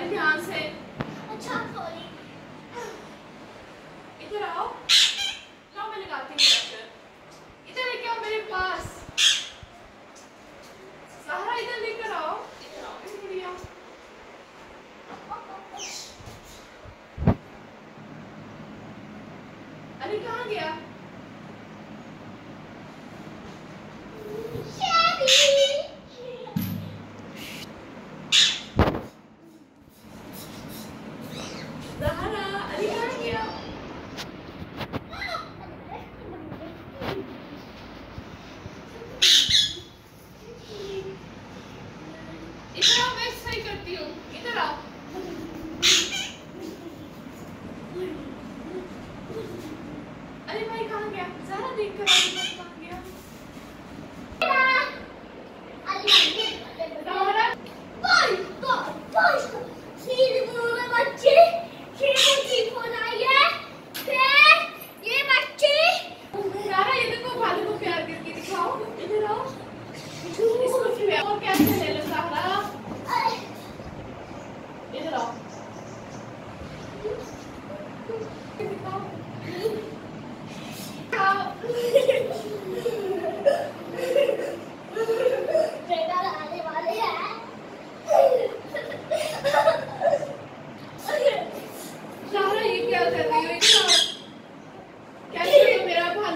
अरे ध्यान से। अच्छा सॉरी इधर आओ। लाओ मैं लगाती हूँ इधर लेके आओ मेरे पास? सहारा इधर लेकर आओ। इधर आओ अरे कहाँ गया? Thank you.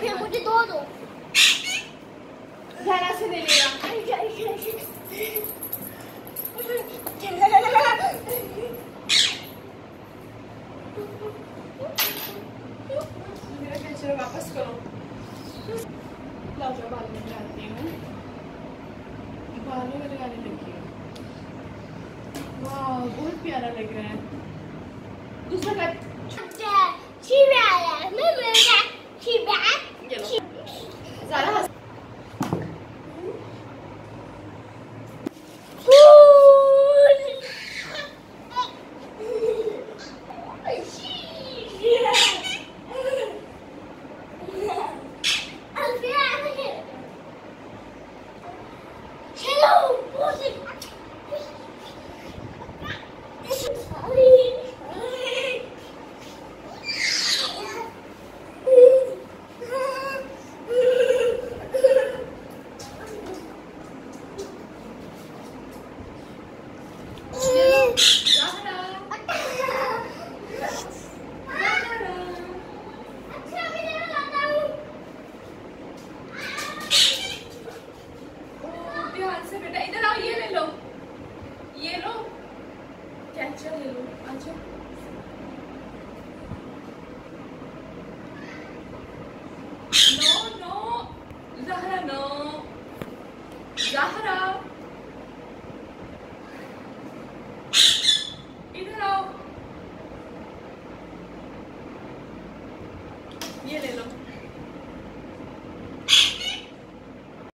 फिर मुझे दो दो। से ले मेरा वापस करो। प्लाजो बाल में जाती हूँ। बालों में लगाने लगी वाह बहुत प्यारा लग रहा है। दूसरा कट से बेटा, इधर आओ, ये ले लो। ये लो। कैचर अच्छा ले लो। अच्छा। No no, Zahra no. Zahra